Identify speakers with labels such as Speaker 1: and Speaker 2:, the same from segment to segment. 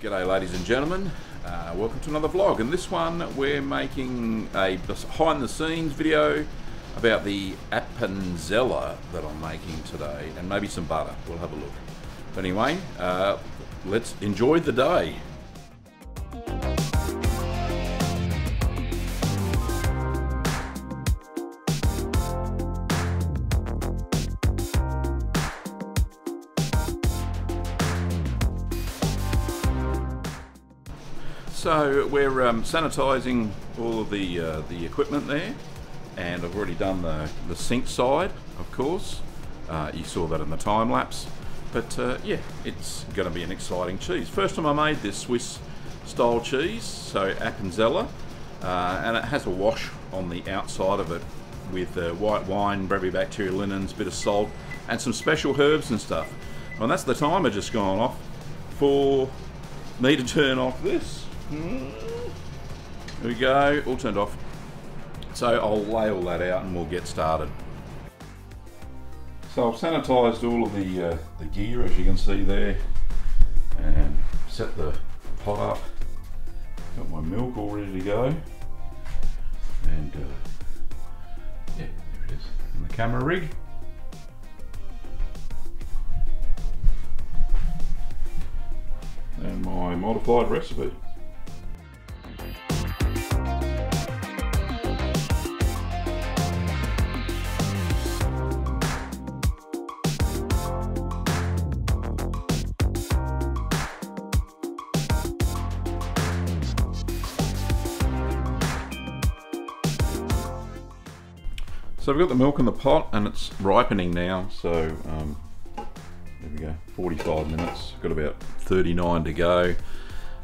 Speaker 1: G'day ladies and gentlemen. Uh, welcome to another vlog. In this one, we're making a behind the scenes video about the Appenzeller that I'm making today, and maybe some butter. We'll have a look. But anyway, uh, let's enjoy the day. So we're um, sanitising all of the uh, the equipment there, and I've already done the the sink side, of course. Uh, you saw that in the time lapse, but uh, yeah, it's going to be an exciting cheese. First time I made this Swiss style cheese, so Appenzeller, uh, and it has a wash on the outside of it with uh, white wine, Brevibacteria linens, bit of salt, and some special herbs and stuff. And that's the timer just gone off for me to turn off this. Here we go, all turned off. So I'll lay all that out and we'll get started. So I've sanitised all of the, uh, the gear as you can see there and set the pot up. Got my milk all ready to go. And uh, yeah, there it is. And the camera rig. And my modified recipe. So I've got the milk in the pot and it's ripening now. So um, there we go, 45 minutes. Got about 39 to go.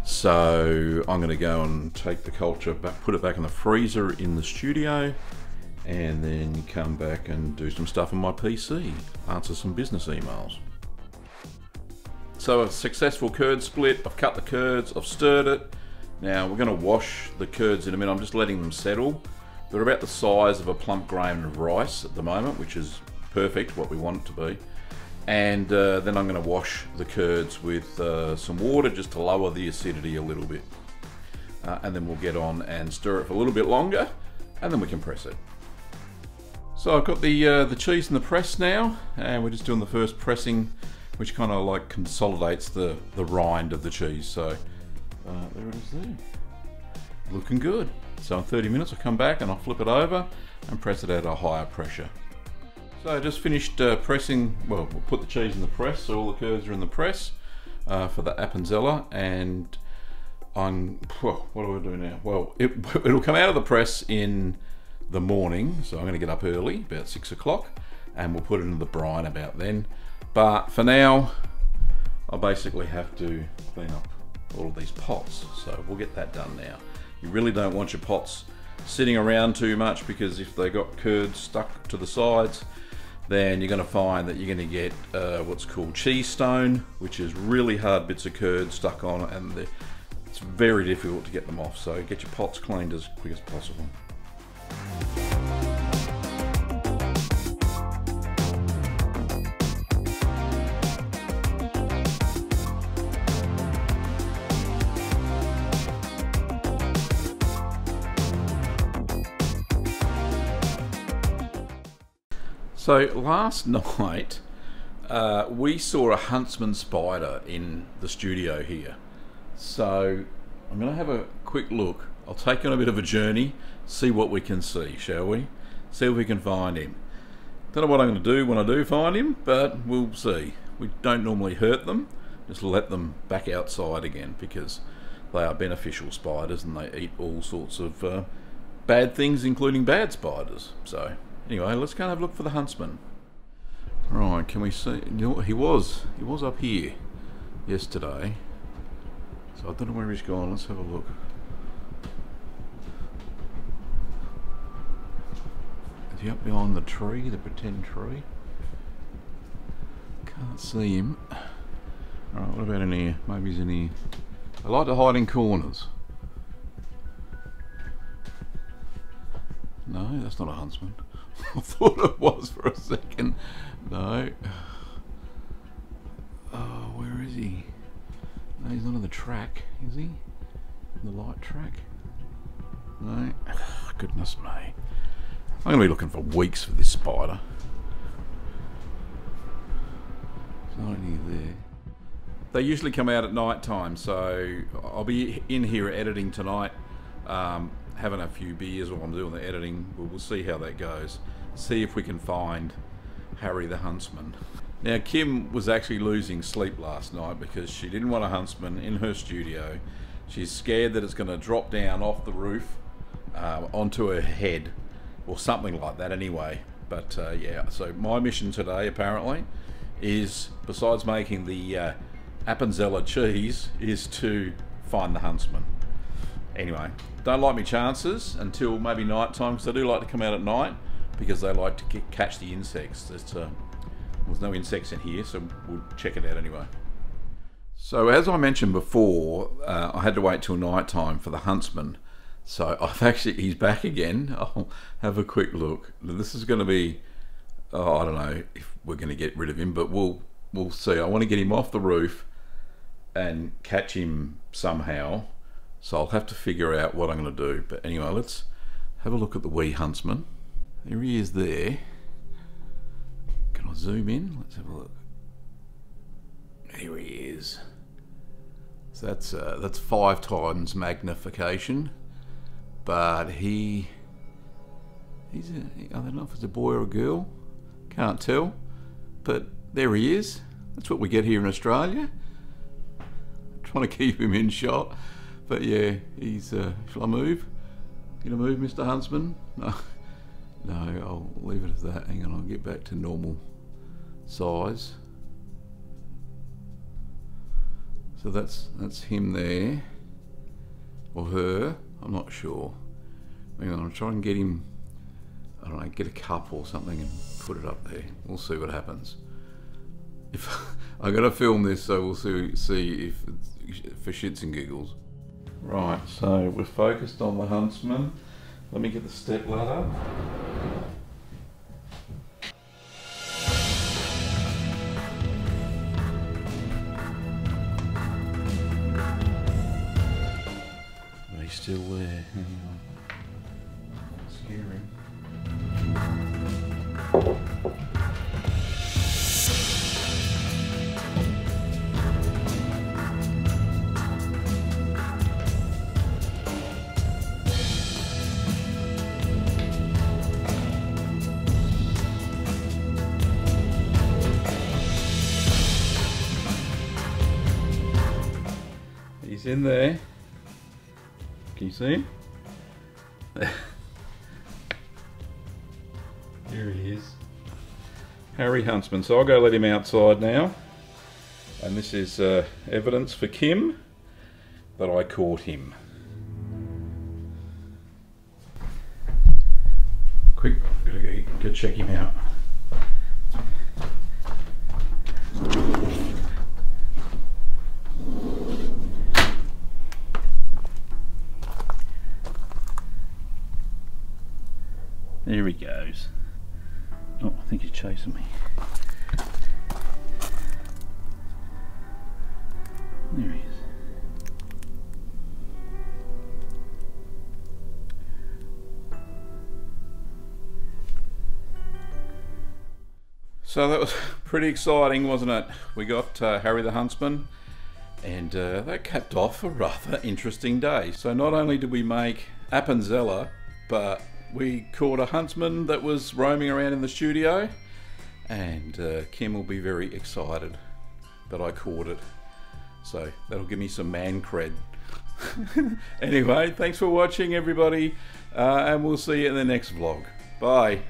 Speaker 1: So I'm going to go and take the culture back, put it back in the freezer in the studio, and then come back and do some stuff on my PC, answer some business emails. So a successful curd split. I've cut the curds, I've stirred it. Now we're going to wash the curds in a minute. I'm just letting them settle. They're about the size of a plump grain of rice at the moment, which is perfect, what we want it to be. And uh, then I'm going to wash the curds with uh, some water just to lower the acidity a little bit. Uh, and then we'll get on and stir it for a little bit longer, and then we can press it. So I've got the uh, the cheese in the press now, and we're just doing the first pressing, which kind of like consolidates the, the rind of the cheese. So uh, there it is there. Looking good. So in 30 minutes I'll come back and I'll flip it over and press it at a higher pressure. So I just finished uh, pressing, well, we'll put the cheese in the press, so all the curds are in the press uh, for the Appenzeller and I'm, well. what do I do now? Well, it, it'll come out of the press in the morning, so I'm going to get up early, about 6 o'clock, and we'll put it in the brine about then. But for now, I basically have to clean up all of these pots, so we'll get that done now. You really don't want your pots sitting around too much because if they got curds stuck to the sides, then you're going to find that you're going to get uh, what's called cheese stone, which is really hard bits of curd stuck on and it's very difficult to get them off. So get your pots cleaned as quick as possible. So last night uh, we saw a huntsman spider in the studio here. So I'm going to have a quick look. I'll take on a bit of a journey, see what we can see, shall we? See if we can find him. Don't know what I'm going to do when I do find him, but we'll see. We don't normally hurt them, just let them back outside again because they are beneficial spiders and they eat all sorts of uh, bad things, including bad spiders. So Anyway, let's go and have a look for the huntsman. Right, can we see? He was he was up here yesterday. So I don't know where he's gone. Let's have a look. Is he up behind the tree, the pretend tree? Can't see him. Alright, what about in here? Maybe he's in here. I like to hide in corners. Not a huntsman. I thought it was for a second. No. Oh, where is he? No, he's not on the track, is he? The light track? No. goodness me. I'm going to be looking for weeks for this spider. Not any there. They usually come out at night time, so I'll be in here editing tonight, um, having a few beers while I'm doing the editing. We'll, we'll see how that goes. See if we can find Harry the Huntsman. Now, Kim was actually losing sleep last night because she didn't want a huntsman in her studio. She's scared that it's going to drop down off the roof uh, onto her head or something like that anyway. But uh, yeah, so my mission today apparently is, besides making the uh, Appenzeller cheese, is to find the huntsman. Anyway, don't like me chances until maybe night time because I do like to come out at night because they like to catch the insects. There's, uh, there's no insects in here, so we'll check it out anyway. So as I mentioned before, uh, I had to wait till night time for the huntsman. So I've actually, he's back again. I'll have a quick look. This is going to be, oh, I don't know if we're going to get rid of him, but we'll we'll see. I want to get him off the roof and catch him somehow. So I'll have to figure out what I'm going to do. But anyway, let's have a look at the wee huntsman. There he is there. Can I zoom in? Let's have a look. Here he is. So that's uh, that's five times magnification, but he he's a, I don't know if it's a boy or a girl, can't tell, but there he is. That's what we get here in Australia. Trying to keep him in shot, but yeah, he's. Uh, shall I move? Gonna move, Mr. Huntsman? No. No, I'll leave it at that. Hang on, I'll get back to normal size. So that's that's him there, or her. I'm not sure. Hang on, I'll try and get him. I don't know, get a cup or something and put it up there. We'll see what happens. If I got to film this, so we'll see see if for shits and giggles. Right, so we're focused on the huntsman. Let me get the step ladder. He's still there. He's in there. Can you see him? Here he is. Harry Huntsman. So I'll go let him outside now. And this is uh, evidence for Kim that I caught him. Quick, gotta go, go check him out. There he goes. Oh, I think he's chasing me. There he is. So that was pretty exciting, wasn't it? We got uh, Harry the Huntsman, and uh, that capped off a rather interesting day. So not only did we make Appenzeller, but we caught a huntsman that was roaming around in the studio, and uh, Kim will be very excited that I caught it. So that'll give me some man cred. anyway, thanks for watching, everybody, uh, and we'll see you in the next vlog. Bye.